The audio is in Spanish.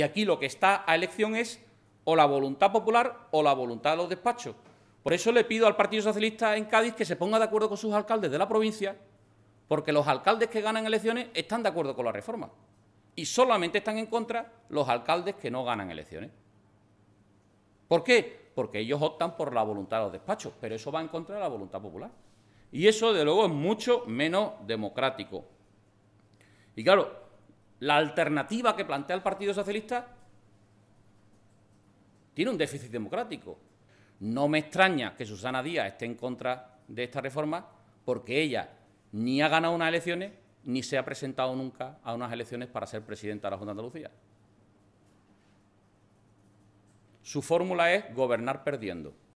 Y aquí lo que está a elección es o la voluntad popular o la voluntad de los despachos. Por eso le pido al Partido Socialista en Cádiz que se ponga de acuerdo con sus alcaldes de la provincia, porque los alcaldes que ganan elecciones están de acuerdo con la reforma y solamente están en contra los alcaldes que no ganan elecciones. ¿Por qué? Porque ellos optan por la voluntad de los despachos, pero eso va en contra de la voluntad popular. Y eso, de luego, es mucho menos democrático. Y claro, la alternativa que plantea el Partido Socialista tiene un déficit democrático. No me extraña que Susana Díaz esté en contra de esta reforma porque ella ni ha ganado unas elecciones ni se ha presentado nunca a unas elecciones para ser presidenta de la Junta de Andalucía. Su fórmula es gobernar perdiendo.